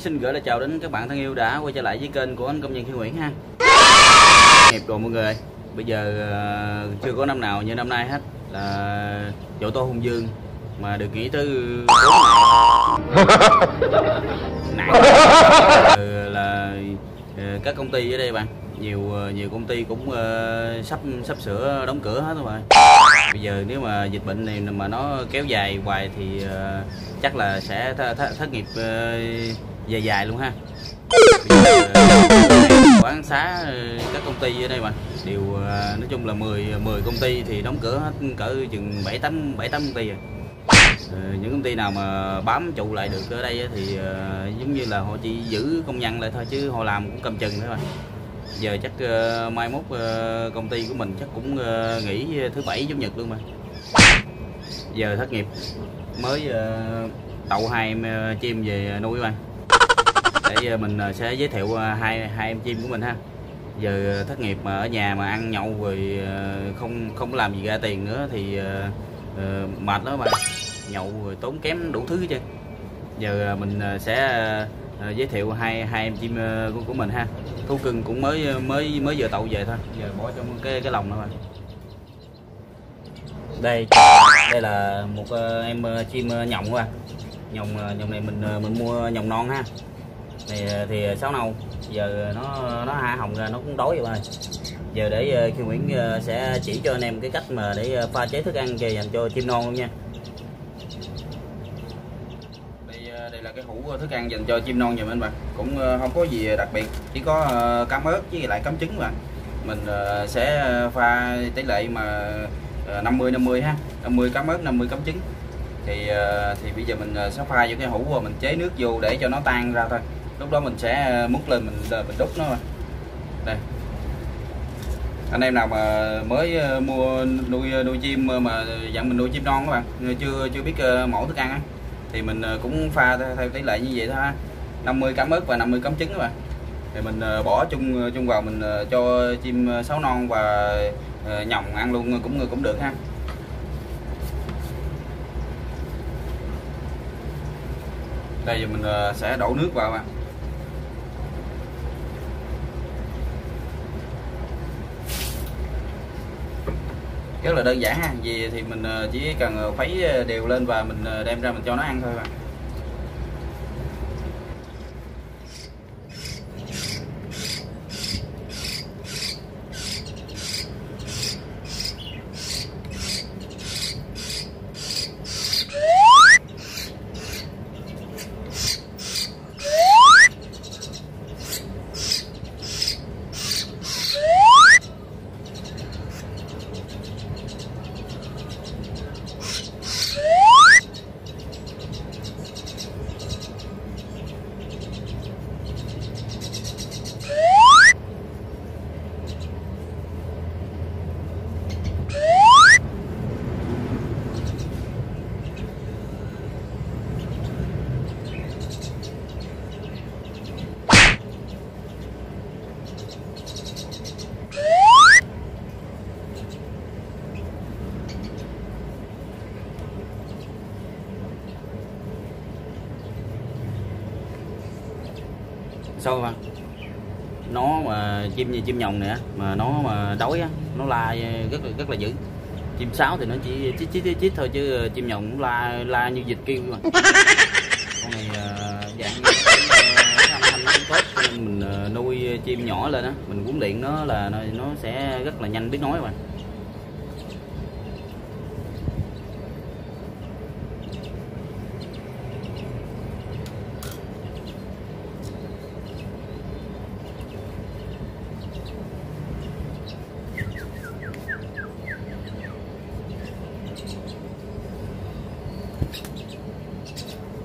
xin gửi lời chào đến các bạn thân yêu đã quay trở lại với kênh của anh công nhân Khi Nguyễn ha. Nghiệp rồi mọi người bây giờ ờ, chưa có năm nào như năm nay hết là chỗ tô hùng dương mà được nghỉ tới nặng Ờ, là ờ, các công ty ở đây bạn nhiều nhiều công ty cũng ờ, sắp sắp sửa đóng cửa hết rồi bây giờ nếu mà dịch bệnh này mà nó kéo dài hoài thì ờ, chắc là sẽ th th thất nghiệp ờ, dài dài luôn ha. Quán xá ờ, các công ty ở đây mà. Đều ờ, nói chung là 10 10 công ty thì đóng cửa hết cỡ chừng 7 8 7 8 công ty rồi. Ờ, những công ty nào mà bám trụ lại được ở đây thì ờ, giống như là họ chỉ giữ công nhân lại thôi chứ họ làm cũng cầm chừng thôi mà. Giờ chắc ờ, mai mốt ờ, công ty của mình chắc cũng ờ, nghỉ thứ bảy chủ nhật luôn mà. Giờ thất nghiệp. Mới ờ, đậu hai em ờ, chim về nuôi các bạn để giờ mình ờ, sẽ giới thiệu ờ, hai hai em chim của mình ha. Giờ ờ, thất nghiệp mà ở nhà mà ăn nhậu rồi không không làm gì ra tiền nữa thì uh, mệt lắm mà nhậu rồi tốn kém đủ thứ chứ giờ mình sẽ giới thiệu hai hai em chim của, của mình ha. Thú cưng cũng mới mới mới vừa tậu về thôi. Giờ bỏ trong cái cái lồng thôi mà đây đây là một em chim nhộng các bạn nhộng nhộng này mình mình mua nhộng non ha. Ờ, ờ, này thì sáu nâu giờ nó nó hạ hồng ra nó cũng đói rồi ơi. Giờ để ờ, khi Nguyễn sẽ chỉ cho anh em cái cách mà để pha chế thức ăn về dành cho chim non luôn nha. Đây đây là cái hũ thức ăn dành cho chim non nhà anh bạn cũng không có gì đặc biệt, chỉ có cám ớt với lại cám trứng bạn mình sẽ pha tỷ lệ mà 50 50 ha. 50 cám ớt 50 cám trứng. Thì thì bây giờ mình sẽ pha vô cái hũ và mình chế nước vô để cho nó tan ra thôi lúc đó mình sẽ ờ, múc lên mình ờ, mình đúc nó đây. Anh em nào mà mới ờ, mua nuôi nuôi chim mà dặn mình nuôi chim non các bạn chưa chưa biết mẫu thức ăn á thì mình cũng pha theo, tỷ lệ như vậy thôi ha. 50 cám ớt và 50 cám trứng các bạn. Thì mình bỏ chung chung vào mình cho chim sáu sáo non và nhồng ăn luôn cũng cũng được ha. Đây giờ mình sẽ đổ nước vào bạn. Rất là đơn giản ha vì thì mình ờ, chỉ cần ờ, khuấy ờ, đều lên và mình đem ra mình cho nó ăn thôi bạn sao các bạn nó mà chim gì chim nhồng nè mà nó mà đói á nó la rất là rất là dữ. Chim sáo thì nó chỉ chít chít chít, thôi chứ ờ, chim nhồng cũng la la như vịt kêu mà con này ờ, dạng âm thanh cũng tốt nên mình ờ, nuôi chim nhỏ lên á mình huấn luyện nó là nó, nó sẽ rất là nhanh biết nói mà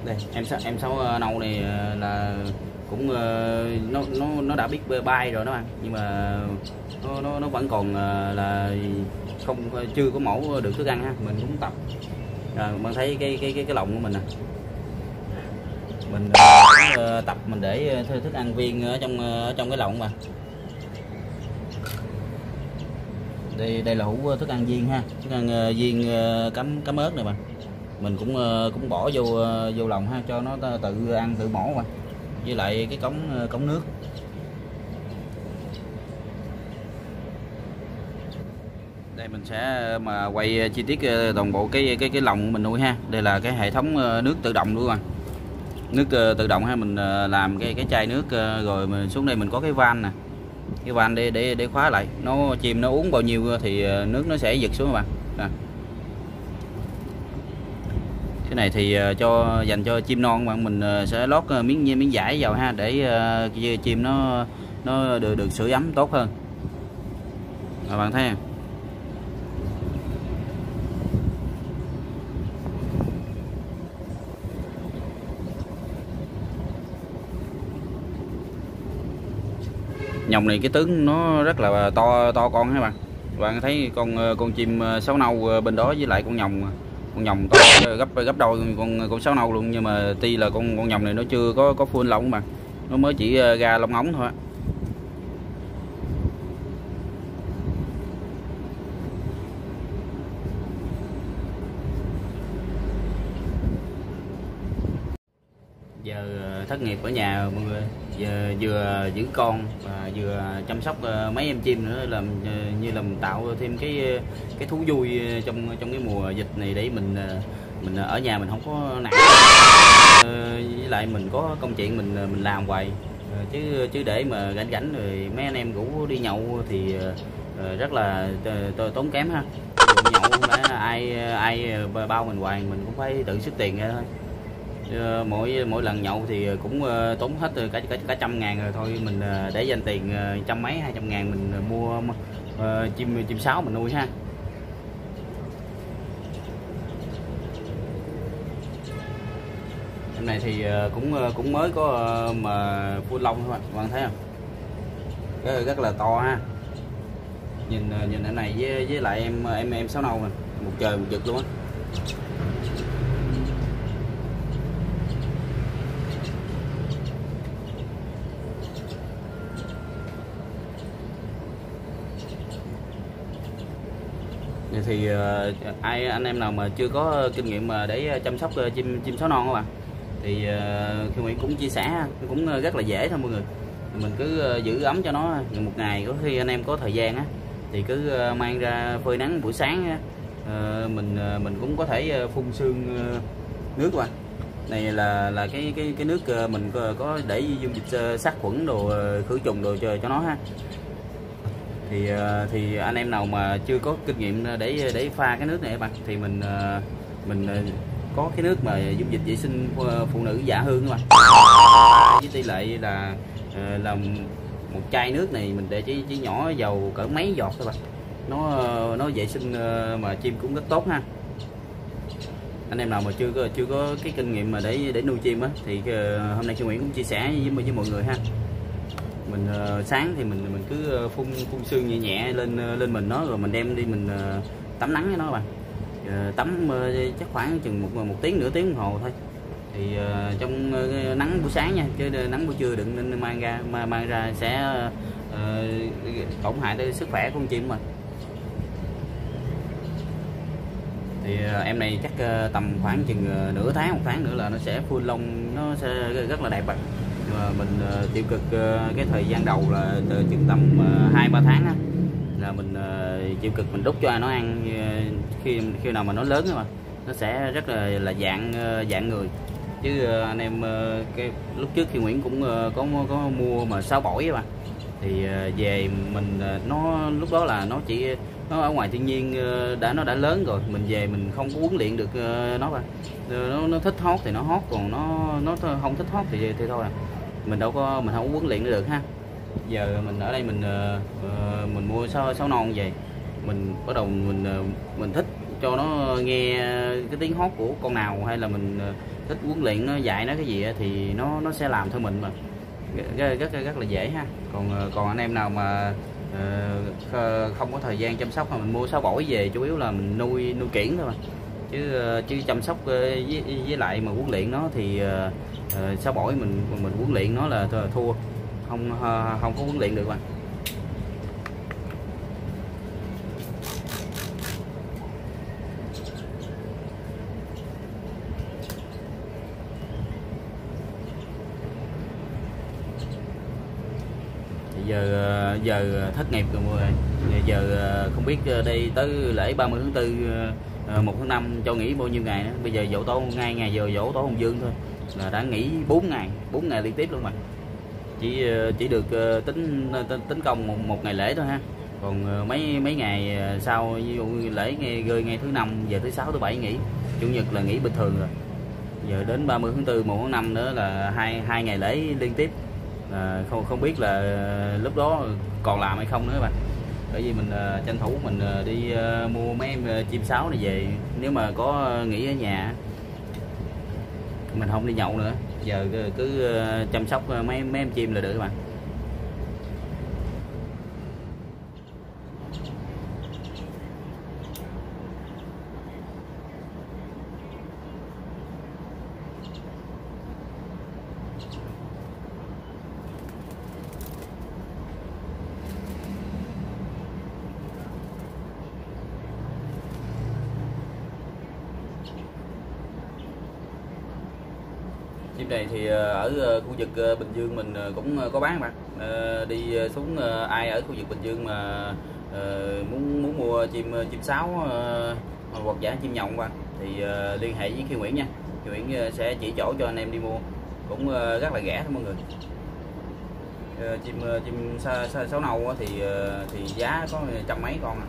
đây em sáu em sáu ờ, nâu này ờ, là cũng ờ, nó nó nó đã biết bay rồi đó anh nhưng mà nó nó, nó vẫn còn là không chưa có mẫu được thức ăn ha. Mình cũng tập. Rồi bạn thấy cái cái cái cái lồng của mình nè. Mình tập mình để thức ăn viên ở trong ở trong cái lồng mà. Đây đây là hũ thức ăn viên ha. Thức ăn viên cắm cắm ớt này bạn mình cũng ờ, cũng bỏ vô ờ, vô lòng ha, cho nó tự ăn, tự mổ mà. Với lại cái cống ờ, cống nước. Đây mình sẽ mà quay chi tiết toàn bộ cái cái cái lồng mình nuôi ha. Đây là cái hệ thống nước tự động luôn à. Nước tự động ha, mình làm cái cái chai nước rồi mình xuống đây mình có cái van nè. Cái van để để để khóa lại. Nó chìm, nó uống bao nhiêu thì nước nó sẽ giật xuống các bạn cái này thì ờ, cho, dành cho chim non bạn mình ờ, sẽ lót ờ, miếng miếng vải vào ha, để chim nó nó được được sưởi ấm tốt hơn. Các bạn thấy không? nhồng này cái tướng nó rất là to to con các bạn? Bạn thấy con con chim sáu nâu bên đó với lại con nhồng con nhồng to, gấp gấp đôi con con sáu nâu luôn, nhưng mà tuy là con con nhồng này nó chưa có có full lông mà nó mới chỉ à, ra lông ống thôi. Giờ ờ, thất nghiệp ở nhà, mọi người. Giờ vừa giữ con và vừa chăm sóc ờ, mấy em chim nữa, làm ờ, như làm tạo thêm cái cái thú vui trong trong cái mùa dịch này để mình mình ở nhà mình không có nặng với lại mình có công chuyện mình mình làm hoài. Chứ chứ để mà rảnh rảnh rồi mấy anh em rủ đi nhậu thì rất là tốn kém ha. Nhậu ai ai bao mình hoài, mình cũng phải tự sức tiền ra thôi. Ờ, mỗi mỗi lần nhậu thì cũng ờ, tốn hết ờ, cả cả cả trăm ngàn rồi thôi. Mình để dành tiền trăm mấy hai trăm ngàn mình mua uh, chim chim sáo mình nuôi ha. Em này thì cũng cũng mới có mà phu lông thôi bạn bạn thấy không? Rất, rất là to ha. Nhìn nhìn ở này với với lại em em em sáu nâu nè. Một trời một vực luôn á. Thì ờ, ai anh em nào mà chưa có kinh nghiệm mà để ờ, chăm sóc ờ, chim chim sáo non các bạn thì khi Nguyễn cũng chia sẻ cũng rất là dễ thôi mọi người. Mình cứ giữ ấm cho nó một ngày có khi anh em có thời gian á thì cứ mang ra phơi nắng buổi sáng mình mình cũng có thể phun sương nước các bạn này là là cái cái cái nước mình có, để dung dịch sát khuẩn đồ khử trùng đồ cho cho nó ha thì ờ, thì anh em nào mà chưa có kinh nghiệm ờ, để để pha cái nước này các bạn, thì mình ờ, mình có cái nước mà dung dịch vệ sinh phụ nữ giả hương các bạn. Với tỷ lệ là là một chai nước này mình để chỉ chỉ nhỏ dầu cỡ mấy giọt thôi bạn. Nó nó vệ sinh mà chim cũng rất tốt ha. Anh em nào mà chưa có chưa có cái kinh nghiệm mà để để nuôi chim á, thì hôm nay chị Nguyễn cũng chia sẻ với với mọi người ha mình uh, sáng thì mình mình cứ ờ, phun phun sương nhẹ nhẹ lên ờ, lên mình nó rồi mình đem đi mình uh, tắm nắng với nó bạn. Uh, tắm uh, chắc khoảng chừng một một tiếng nửa tiếng đồng hồ thôi. Thì uh, trong uh, nắng buổi sáng nha chứ nắng buổi trưa đừng nên mang ra mang, mang ra sẽ uh, tổn hại tới sức khỏe của con chim mà thì uh, em này chắc uh, tầm khoảng chừng uh, nửa tháng một tháng nữa là nó sẽ phun lông nó sẽ rất là đẹp bạn mình ờ, tiêu cực ờ, cái thời gian đầu là từ chừng tầm ờ, hai uh, ba tháng á là mình ờ, tiêu chịu cực mình đút cho nó ăn khi khi nào mà nó lớn mà nó sẽ rất là là dạng dạng người. Chứ anh em cái lúc trước khi Nguyễn cũng có có mua mà sáu bổi mà. Thì về mình nó lúc đó là nó chỉ nó ở ngoài thiên nhiên đã nó đã lớn rồi mình về mình không có huấn luyện được nó mà. Nó, nó thích hót thì nó hót còn nó nó không thích hót thì thì thôi à mình đâu có mình không có huấn luyện được ha. Giờ mình ở đây mình uh, mình mua sáu sáu non về. Mình bắt đầu mình uh, mình thích cho nó nghe cái tiếng hót của con nào hay là mình uh, thích huấn luyện nó dạy nó cái gì thì nó nó sẽ làm theo mình mà. Rất rất, rất là dễ ha. Còn còn anh em nào mà uh, không có thời gian chăm sóc mà mình mua sáu bổi về chủ yếu là mình nuôi nuôi kiển thôi mà chứ ờ, chứ chăm sóc ờ, với, với lại mà huấn luyện nó thì ờ, uh, sao bổi mình mình huấn luyện nó là thua. Không không có huấn luyện được bạn. Giờ giờ thất nghiệp rồi mọi người. Giờ không biết đi đây tới lễ 30 tháng 4 Ờ, 1 tháng 5 cho nghỉ bao nhiêu ngày nữa bây giờ dỗ tổ ngay ngày giờ dỗ tổ hồng dương thôi. Là đã nghỉ 4 ngày 4 ngày liên tiếp luôn mà chỉ ờ, chỉ được ờ, tính tính, công một, một ngày lễ thôi ha. Còn mấy mấy ngày sau ví dụ lễ ngày rơi ngày thứ năm giờ thứ sáu thứ bảy nghỉ. Chủ nhật là nghỉ bình thường rồi. Giờ đến 30 tháng 4 1 tháng 5 nữa là hai hai ngày lễ liên tiếp. À, không không biết là lúc đó còn làm hay không nữa bạn bởi vì mình uh, tranh thủ mình uh, đi uh, mua mấy em uh, chim sáo này về. Nếu mà có uh, nghỉ ở nhà mình không đi nhậu nữa. Giờ cứ uh, chăm sóc uh, mấy mấy em chim là được các bạn. Chim này thì ờ, ở ờ, khu vực ờ, Bình Dương mình cũng có bán mà đi xuống ai ở khu vực Bình Dương mà muốn muốn mua chim chim sáo hoặc giả chim nhộng bạn thì liên hệ với Khiêu Nguyễn nha. Khiêu Nguyễn sẽ chỉ chỗ cho anh em đi mua. Cũng rất là rẻ thôi mọi người. Chim chim sa, sa, sáo nâu thì thì giá có trăm mấy con à.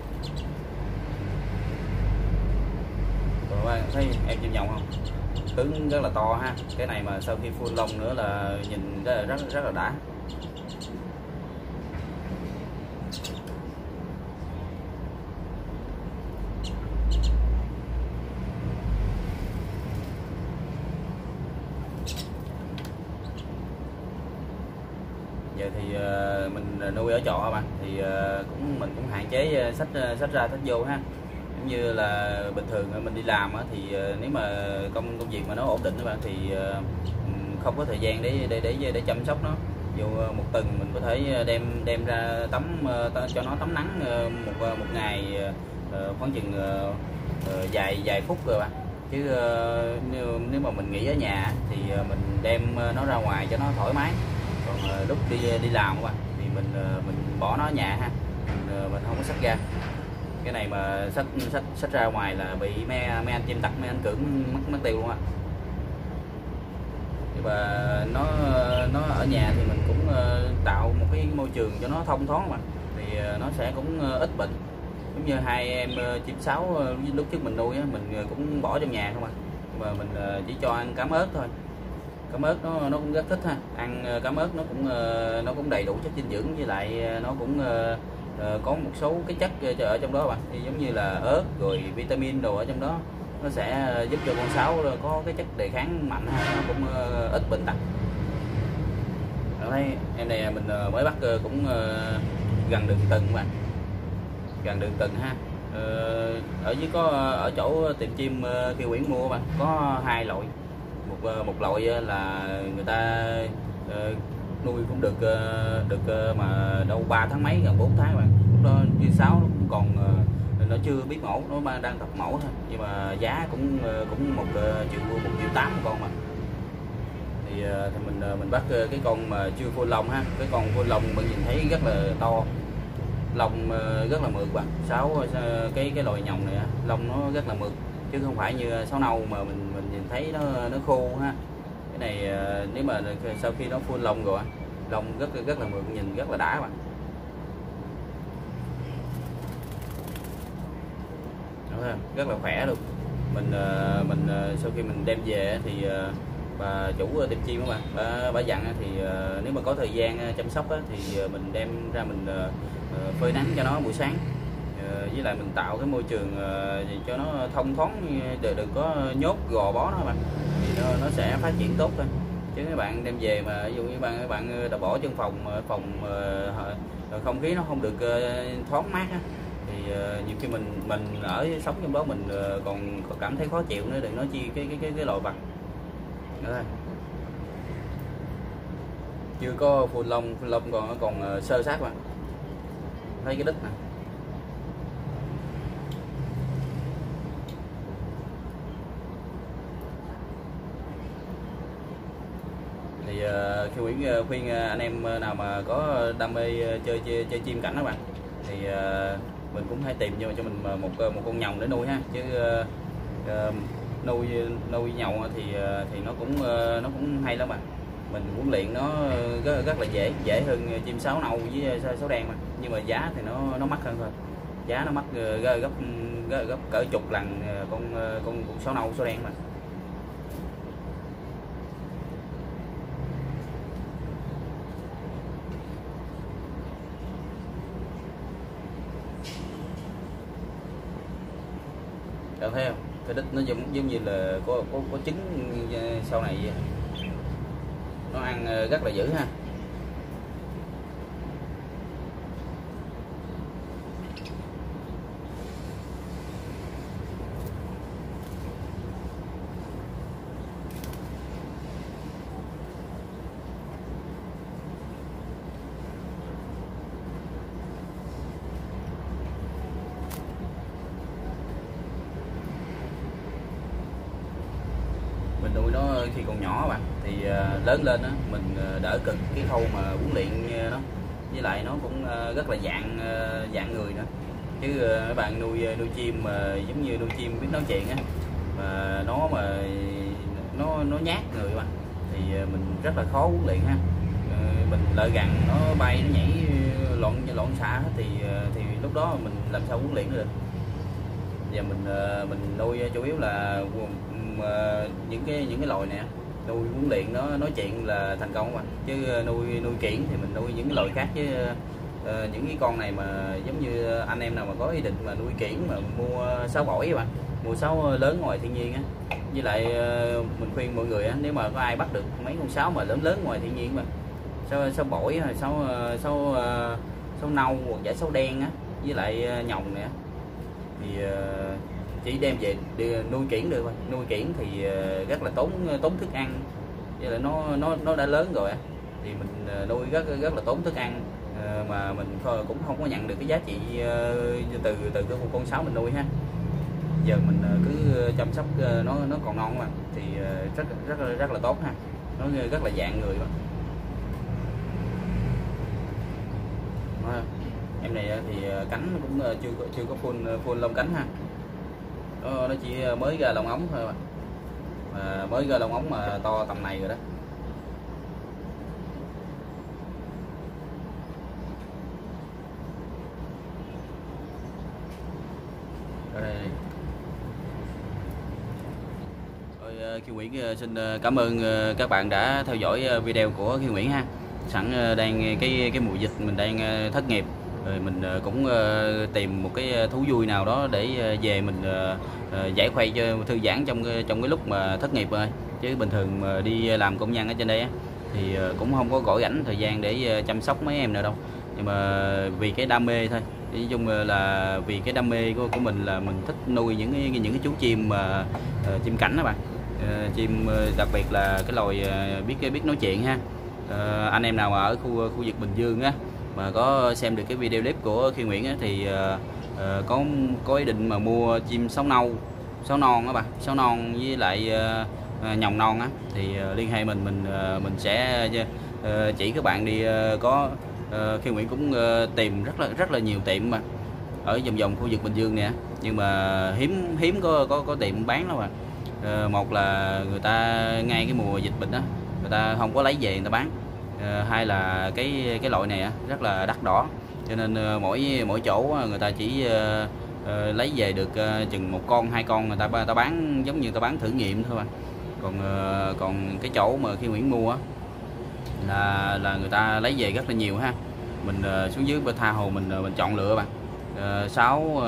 Còn bạn thấy em chim nhộng không? Cứng rất là to ha. Cái này mà sau khi phun lông nữa là nhìn rất là rất, rất là đã. Giờ thì ờ, mình nuôi ở trọ mà thì ờ, cũng mình cũng hạn chế ờ, sách sách ra sách vô ha như là bình thường mình đi làm thì ờ, nếu mà công công việc mà nó ổn định các bạn thì ờ, không có thời gian để để để để chăm sóc nó. Dù ờ, một tuần mình có thể đem đem ra tắm cho nó tắm nắng một một ngày khoảng chừng vài vài phút rồi bạn. Chứ nếu, nếu mà mình nghỉ ở nhà thì mình đem nó ra ngoài cho nó thoải mái. Còn lúc đi đi làm các bạn thì mình mình bỏ nó ở nhà ha. Mình, mình không có sách ra cái này mà sách sách sách ra ngoài là bị mấy mấy anh chim tặc mấy anh cưỡng mất mất tiêu luôn á. Và nó nó ở nhà thì mình cũng ờ, tạo một cái môi trường cho nó thông thoáng mà. Thì ờ, nó sẽ cũng ờ, ít bệnh. Giống như hai em chim sáo lúc trước mình nuôi á, mình cũng bỏ trong nhà không à. Mà mình chỉ cho ăn cám ớt thôi. Cám ớt nó nó cũng rất thích ha. Ăn cám ớt nó cũng nó cũng đầy đủ chất dinh dưỡng với lại nó cũng uh, có một số cái chất ờ, ở trong đó bạn. Thì giống như là ớt rồi vitamin đồ ở trong đó nó sẽ ờ, giúp cho con sáo có cái chất đề kháng mạnh nó cũng uh, ít bệnh tật. Ở đây em này mình mới bắt uh, cũng uh, gần đường từng bạn. Gần đường từng ha. Ở dưới có ở chỗ tiệm chim uh, kêu Nguyễn mua bạn có hai loại. Một một loại là người ta nuôi cũng được ờ, được ờ, mà đâu 3 tháng mấy gần 4 tháng bạn lúc đó như sáu nó cũng còn ờ, nó chưa biết mẫu nó đang tập mẫu thôi. Nhưng mà giá cũng cũng một triệu một triệu tám một con mà. Thì, thì mình mình bắt cái con mà chưa phôi lồng ha. Cái con phôi lồng mình nhìn thấy rất là to. Lông rất là mượt bạn. Sáu cái cái loài nhồng này lông nó rất là mượt. Chứ không phải như sáu nâu mà mình mình nhìn thấy nó nó khô ha cái này ờ, nếu mà sau khi nó phun lông rồi lông rất rất là mượt nhìn rất là đã bạn rất là khỏe luôn. Mình ờ, mình ờ, sau khi mình đem về thì bà chủ tiệm chim các bạn bà, bà dặn thì nếu mà có thời gian chăm sóc thì mình đem ra mình phơi nắng cho nó buổi sáng. Với lại mình tạo cái môi trường cho nó thông thoáng đừng có nhốt gò bó nó bạn nó, sẽ phát triển tốt thôi chứ các bạn đem về mà ví dụ như bạn các bạn ờ, đã bỏ trong phòng ờ, phòng ờ, không khí nó không được thoáng mát á thì nhiều khi mình mình ở sống trong đó mình còn cảm thấy khó chịu nữa đừng nói chi cái cái cái cái loại vật chưa có phun lông phun lông còn còn sơ sát mà. Thấy cái đít nè thì thì Nguyễn ờ, khuyên ờ, anh em ờ, nào mà có đam mê chơi, chơi chơi chim cảnh đó bạn thì uh, mình cũng hãy tìm cho cho mình một một con nhồng để nuôi ha. Chứ uh, nuôi nuôi nhồng thì thì nó cũng nó cũng hay lắm bạn. Mình huấn luyện nó rất, rất là dễ dễ hơn chim sáo nâu với sáo đen mà. Nhưng mà giá thì nó nó mắc hơn thôi. Giá nó mắc gấp gấp, gấp cỡ chục lần con con sáo nâu sáo đen mà. Đâu thấy không? Cái đít nó giống giống như là có có có trứng ờ, sau này vậy. Nó ăn ờ, rất là dữ ha. mình nuôi nó khi còn nhỏ bạn thì uh, lớn lên đó mình ờ, đỡ cực cái khâu mà huấn luyện ờ, nó. Với lại nó cũng uh, rất là dạng dạng người nữa. Chứ các bạn nuôi nuôi chim mà giống như nuôi chim biết nói chuyện á mà nó mà nó nó nhát người bạn thì mình rất là khó huấn luyện ha. Mình lợi gần nó bay nó nhảy loạn loạn xạ thì thì thì lúc đó mình làm sao huấn luyện được. Và mình mình nuôi chủ yếu là Ờ, những cái những cái loài này nuôi huấn luyện nó nói chuyện là thành công mà chứ ờ, nuôi nuôi kiển thì mình nuôi những cái loại khác chứ uh, những cái con này mà giống như anh em nào mà có ý định mà nuôi kiển mà mua sáu bổi bạn mua sáu lớn ngoài thiên nhiên á. Với lại uh, mình khuyên mọi người á nếu mà có ai bắt được mấy con sáu mà lớn lớn ngoài thiên nhiên mà sáu sáu bổi sáu sáu sáu nâu hoặc giải sáu đen á với lại nhồng nè thì uh, chỉ đem về nuôi kiển được nuôi kiển thì ờ, rất là tốn tốn thức ăn. Như là nó nó nó đã lớn rồi thì mình ờ, nuôi rất rất là tốn thức ăn. Ờ, mà mình cũng không có nhận được cái giá trị từ từ cái con sáo mình nuôi ha. Giờ mình cứ chăm sóc nó nó còn non mà. Thì rất rất rất là tốt ha. Nó rất là dạng người mà. Em này thì cánh cũng chưa chưa có full full lông cánh ha nó, nó chỉ ờ, mới ra lông ống thôi mà. mà mới ra lông ống mà to tầm này rồi đó đây. Ờ, Nguyễn xin cảm ơn các bạn đã theo dõi video của Khi Nguyễn ha. Sẵn đang cái cái mùa dịch mình đang thất nghiệp rồi mình ờ, cũng ờ, tìm một cái thú vui nào đó để về mình giải khuây cho thư giãn trong trong cái lúc mà thất nghiệp rồi chứ bình thường mà đi làm công nhân ở trên đây á, thì cũng không có gỏi rảnh thời gian để chăm sóc mấy em nữa đâu. Nhưng mà vì cái đam mê thôi. Nói chung là vì cái đam mê của, của mình là mình thích nuôi những cái những cái chú chim mà uh, chim cảnh đó bạn. Uh, chim đặc biệt là cái loài uh, biết biết nói chuyện ha. Uh, anh em nào ở khu khu vực Bình Dương á mà có xem được cái video clip của Khi Nguyễn á, thì uh, có có ý định mà mua chim sáo nâu sáo non á bà sáo non với lại uh, nhồng non á. Thì uh, liên hệ mình mình uh, mình sẽ uh, chỉ các bạn đi uh, có uh, Khi Nguyễn cũng uh, tìm rất là rất là nhiều tiệm mà ở vòng vòng khu vực Bình Dương nè. Nhưng mà hiếm hiếm có có có tiệm bán đâu mà uh, một là người ta ngay cái mùa dịch bệnh đó người ta không có lấy về người ta bán. Ờ, Hay là cái cái loại này rất là đắt đỏ. Cho nên ờ, mỗi mỗi chỗ người ta chỉ ờ, lấy về được chừng một con, hai con, người ta ta bán, giống như ta bán thử nghiệm thôi mà còn còn cái chỗ mà khi Nguyễn mua là là người ta lấy về rất là nhiều ha. Mình xuống dưới tha hồ mình mình chọn lựa bạn. Sáu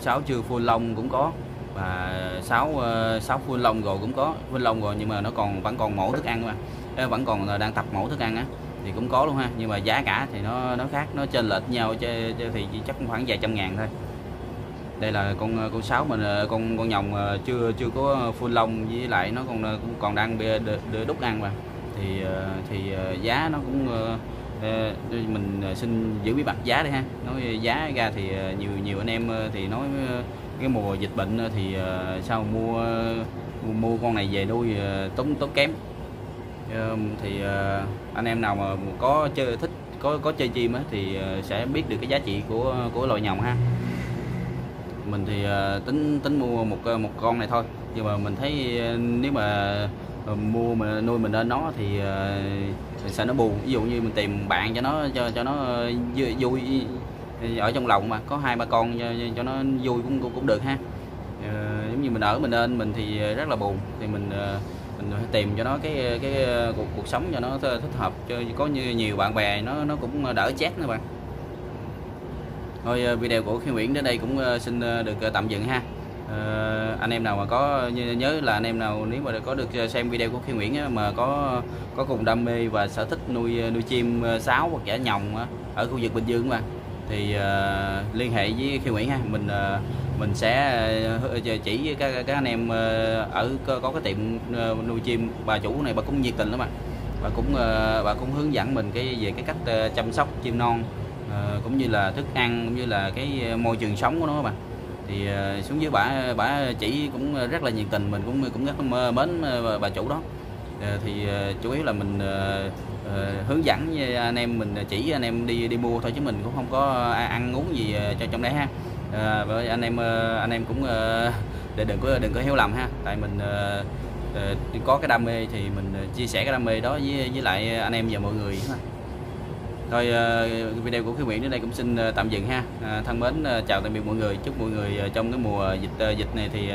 sáu chưa full lông cũng có và sáu sáu full lông rồi cũng có. Full lông rồi nhưng mà nó còn, vẫn còn mẫu thức ăn mà vẫn còn đang tập mẫu thức ăn á thì cũng có luôn ha. Nhưng mà giá cả thì nó nó khác nó trên lệch nhau chứ, chứ thì chỉ chắc khoảng vài trăm ngàn thôi. Đây là con con sáu mình ờ, con con nhồng ờ, chưa chưa có full lông với lại nó còn ờ, cũng còn đang đúc ăn mà. Thì thì giá nó cũng mình xin giữ bí mật giá đi ha. Nói giá ra thì nhiều nhiều anh em thì nói cái mùa dịch bệnh thì sao mua mua con này về nuôi tốn tốn kém thì ờ, anh em nào mà có chơi thích có có chơi chim á thì ờ, sẽ biết được cái giá trị của của loài nhồng ha. Mình thì ờ, tính tính mua một một con này thôi. Nhưng mà mình thấy nếu mà mua mà nuôi mình lên nó thì ờ, sợ nó buồn? Ví dụ như mình tìm bạn cho nó cho cho nó vui, ở trong lòng mà có hai ba con cho, cho nó vui cũng cũng, cũng được ha. Giống như mình ở mình lên mình thì rất là buồn. Thì mình tìm cho nó cái cái cuộc cuộc sống cho nó thích hợp cho có như nhiều bạn bè nó nó cũng đỡ chết nữa bạn. Thôi ờ, video của khi Nguyễn đến đây cũng ờ, xin ờ, được tạm dừng ha. Anh em nào mà có nhớ là anh em nào nếu mà có được xem video của khi Nguyễn á, mà có có cùng đam mê và sở thích nuôi nuôi chim sáo hoặc giả nhồng á, ở khu vực Bình Dương mà thì uh, liên hệ với khi Nguyễn ha. Mình uh, mình sẽ uh, chỉ với các các anh em uh, ở có, có cái tiệm uh, nuôi chim bà chủ này bà cũng nhiệt tình lắm mà bà cũng uh, bà cũng hướng dẫn mình cái về cái cách uh, chăm sóc chim non uh, cũng như là thức ăn cũng như là cái môi trường sống của nó mà. Thì uh, xuống dưới bà bà chỉ cũng rất là nhiệt tình mình cũng cũng rất mê- mến bà chủ đó. Uh, thì uh, chủ yếu là mình uh, Ờ, hướng dẫn với à, anh em mình à, chỉ anh em đi đi mua thôi chứ mình cũng không có à, ăn uống gì cho trong đấy ha. À, với anh em ờ, anh em cũng để đừng có đừng có hiểu lầm ha. Tại mình có cái đam mê thì mình chia sẻ cái đam mê đó với với lại anh em và mọi người ha. Thôi video của Khi Nguyễn đến đây cũng xin tạm dừng ha. À, thân mến chào tạm biệt mọi người. Chúc mọi người trong cái mùa dịch dịch này thì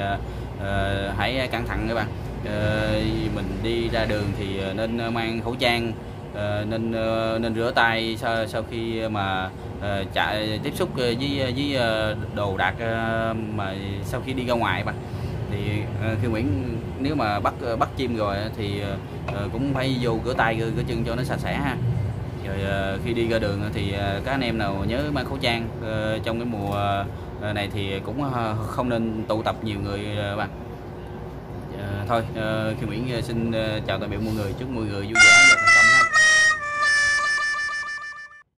hãy cẩn thận các bạn. Mình đi ra đường thì nên mang khẩu trang Ờ, nên ờ, nên rửa tay sau sau khi mà ờ, chạy tiếp xúc với với đồ đạc mà sau khi đi ra ngoài bạn. Thì khi Nguyễn nếu mà bắt bắt chim rồi thì cũng phải vô rửa tay rửa, chân cho nó sạch sẽ ha. Rồi khi đi ra đường thì các anh em nào nhớ mang khẩu trang trong cái mùa này thì cũng không nên tụ tập nhiều người bạn. Thôi khi Nguyễn xin chào tạm biệt mọi người chúc mọi người vui vẻ